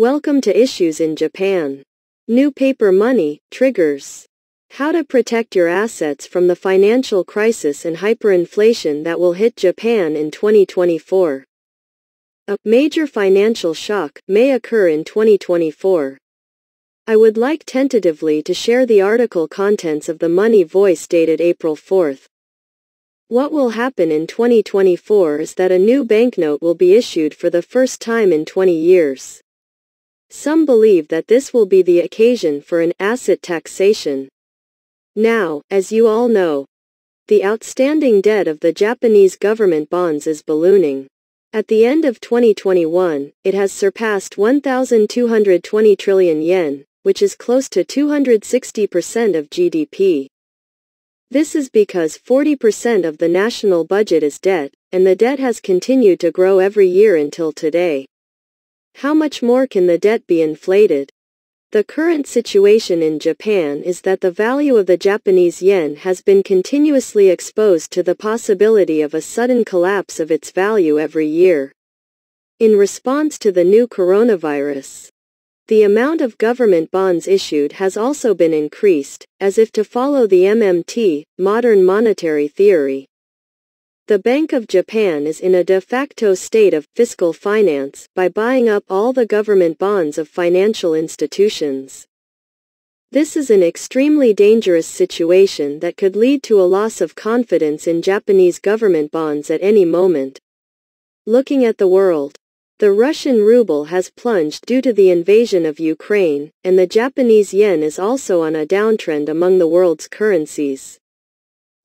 Welcome to Issues in Japan. New paper money, triggers. How to protect your assets from the financial crisis and hyperinflation that will hit Japan in 2024. A major financial shock may occur in 2024. I would like tentatively to share the article contents of the Money Voice dated April 4th. What will happen in 2024 is that a new banknote will be issued for the first time in 20 years. Some believe that this will be the occasion for an asset taxation. Now, as you all know, the outstanding debt of the Japanese government bonds is ballooning. At the end of 2021, it has surpassed 1,220 trillion yen, which is close to 260% of GDP. This is because 40% of the national budget is debt, and the debt has continued to grow every year until today. How much more can the debt be inflated? The current situation in Japan is that the value of the Japanese yen has been continuously exposed to the possibility of a sudden collapse of its value every year. In response to the new coronavirus, the amount of government bonds issued has also been increased, as if to follow the MMT, modern monetary theory. The Bank of Japan is in a de facto state of fiscal finance by buying up all the government bonds of financial institutions. This is an extremely dangerous situation that could lead to a loss of confidence in Japanese government bonds at any moment. Looking at the world, the Russian ruble has plunged due to the invasion of Ukraine, and the Japanese yen is also on a downtrend among the world's currencies.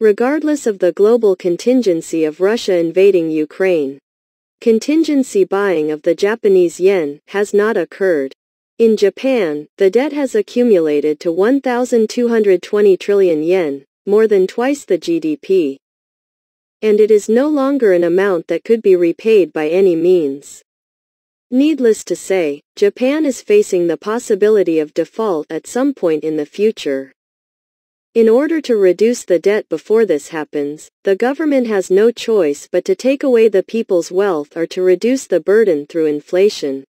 Regardless of the global contingency of Russia invading Ukraine, contingency buying of the Japanese yen has not occurred. In Japan, the debt has accumulated to 1,220 trillion yen, more than twice the GDP. And it is no longer an amount that could be repaid by any means. Needless to say, Japan is facing the possibility of default at some point in the future. In order to reduce the debt before this happens, the government has no choice but to take away the people's wealth or to reduce the burden through inflation.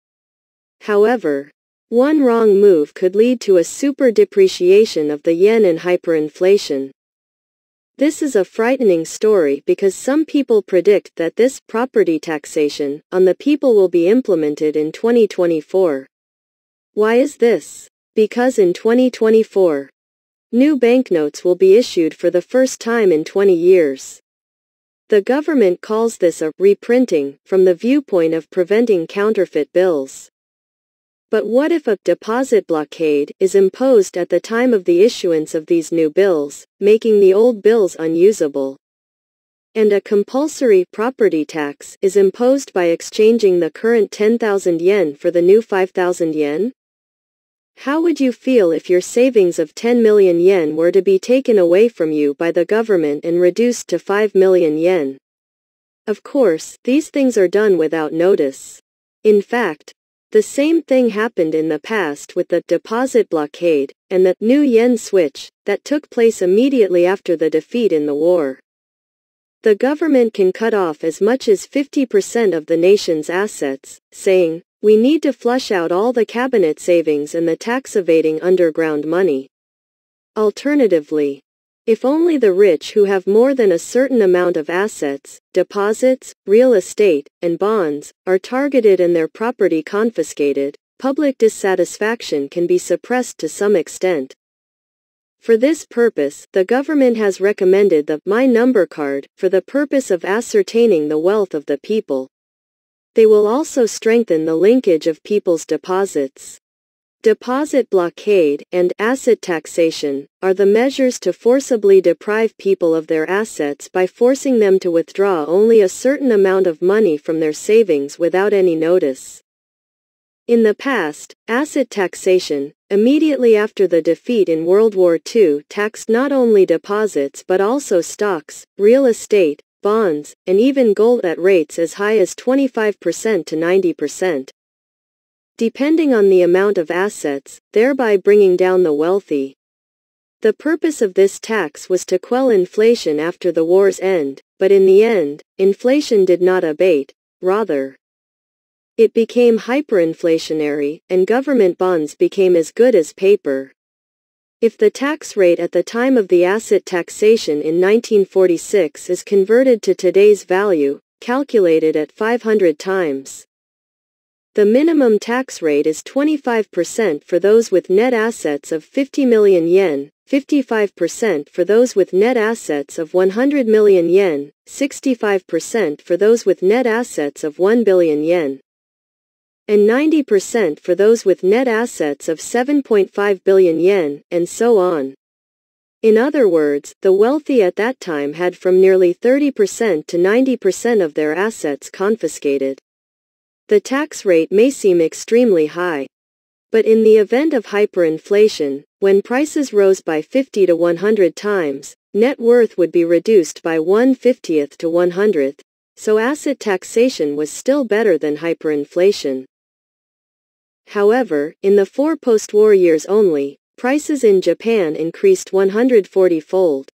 However, one wrong move could lead to a super depreciation of the yen and hyperinflation. This is a frightening story because some people predict that this property taxation on the people will be implemented in 2024. Why is this? Because in 2024, New banknotes will be issued for the first time in 20 years. The government calls this a reprinting from the viewpoint of preventing counterfeit bills. But what if a deposit blockade is imposed at the time of the issuance of these new bills, making the old bills unusable? And a compulsory property tax is imposed by exchanging the current 10,000 yen for the new 5,000 yen? How would you feel if your savings of 10 million yen were to be taken away from you by the government and reduced to 5 million yen? Of course, these things are done without notice. In fact, the same thing happened in the past with the deposit blockade and the new yen switch that took place immediately after the defeat in the war. The government can cut off as much as 50% of the nation's assets, saying, we need to flush out all the cabinet savings and the tax evading underground money. Alternatively, if only the rich who have more than a certain amount of assets, deposits, real estate, and bonds, are targeted and their property confiscated, public dissatisfaction can be suppressed to some extent. For this purpose, the government has recommended the My Number card for the purpose of ascertaining the wealth of the people. They will also strengthen the linkage of people's deposits. Deposit blockade and asset taxation are the measures to forcibly deprive people of their assets by forcing them to withdraw only a certain amount of money from their savings without any notice. In the past, asset taxation, immediately after the defeat in World War II, taxed not only deposits but also stocks, real estate, bonds, and even gold at rates as high as 25% to 90%. Depending on the amount of assets, thereby bringing down the wealthy. The purpose of this tax was to quell inflation after the war's end, but in the end, inflation did not abate, rather. It became hyperinflationary, and government bonds became as good as paper. If the tax rate at the time of the asset taxation in 1946 is converted to today's value, calculated at 500 times, the minimum tax rate is 25% for those with net assets of 50 million yen, 55% for those with net assets of 100 million yen, 65% for those with net assets of 1 billion yen, and 90% for those with net assets of 7.5 billion yen, and so on. In other words, the wealthy at that time had from nearly 30% to 90% of their assets confiscated. The tax rate may seem extremely high. But in the event of hyperinflation, when prices rose by 50 to 100 times, net worth would be reduced by 1 50th to 100th, so asset taxation was still better than hyperinflation. However, in the four post-war years only, prices in Japan increased 140-fold.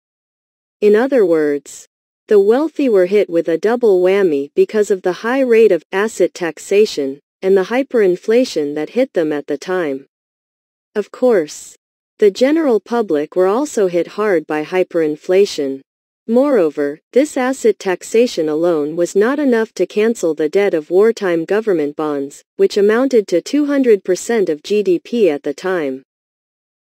In other words, the wealthy were hit with a double whammy because of the high rate of asset taxation and the hyperinflation that hit them at the time. Of course, the general public were also hit hard by hyperinflation. Moreover, this asset taxation alone was not enough to cancel the debt of wartime government bonds, which amounted to 200% of GDP at the time.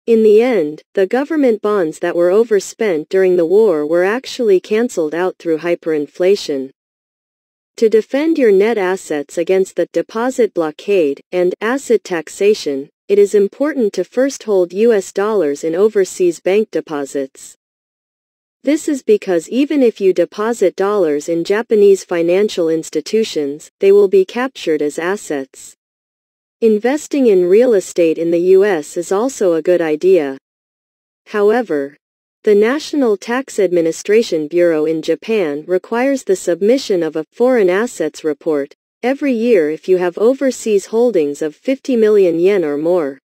In the end, the government bonds that were overspent during the war were actually cancelled out through hyperinflation. To defend your net assets against the deposit blockade and asset taxation, it is important to first hold US dollars in overseas bank deposits. This is because even if you deposit dollars in Japanese financial institutions, they will be captured as assets. Investing in real estate in the U.S. is also a good idea. However, the National Tax Administration Bureau in Japan requires the submission of a foreign assets report every year if you have overseas holdings of 50 million yen or more.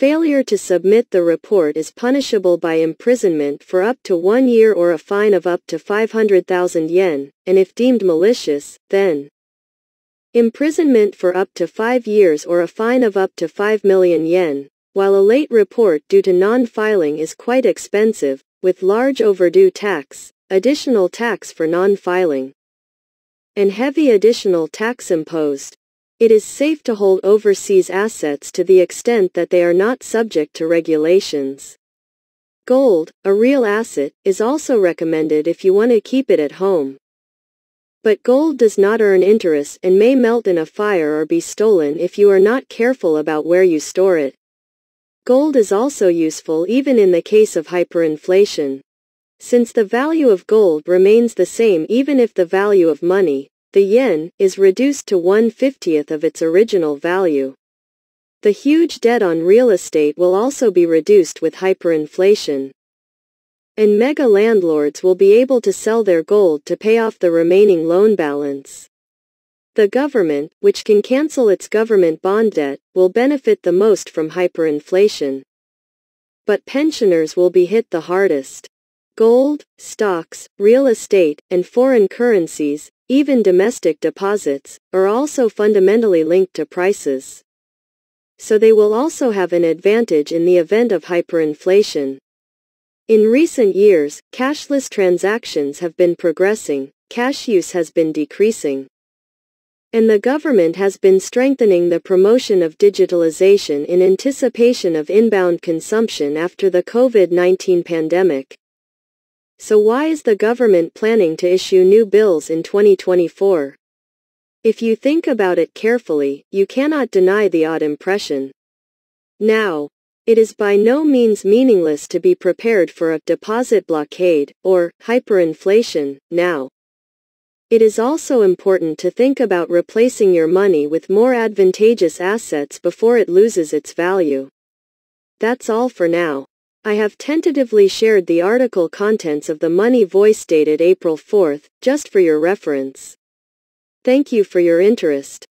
Failure to submit the report is punishable by imprisonment for up to one year or a fine of up to 500,000 yen, and if deemed malicious, then Imprisonment for up to five years or a fine of up to 5 million yen. While a late report due to non-filing is quite expensive, with large overdue tax, additional tax for non-filing, and heavy additional tax imposed, it is safe to hold overseas assets to the extent that they are not subject to regulations. Gold, a real asset, is also recommended if you want to keep it at home. But gold does not earn interest and may melt in a fire or be stolen if you are not careful about where you store it. Gold is also useful even in the case of hyperinflation. Since the value of gold remains the same even if the value of money, the yen, is reduced to 1 50th of its original value. The huge debt on real estate will also be reduced with hyperinflation and mega landlords will be able to sell their gold to pay off the remaining loan balance. The government, which can cancel its government bond debt, will benefit the most from hyperinflation. But pensioners will be hit the hardest. Gold, stocks, real estate, and foreign currencies, even domestic deposits, are also fundamentally linked to prices. So they will also have an advantage in the event of hyperinflation. In recent years, cashless transactions have been progressing, cash use has been decreasing. And the government has been strengthening the promotion of digitalization in anticipation of inbound consumption after the COVID-19 pandemic. So why is the government planning to issue new bills in 2024? If you think about it carefully, you cannot deny the odd impression. Now, it is by no means meaningless to be prepared for a deposit blockade or hyperinflation now. It is also important to think about replacing your money with more advantageous assets before it loses its value. That's all for now. I have tentatively shared the article contents of the Money Voice dated April 4th, just for your reference. Thank you for your interest.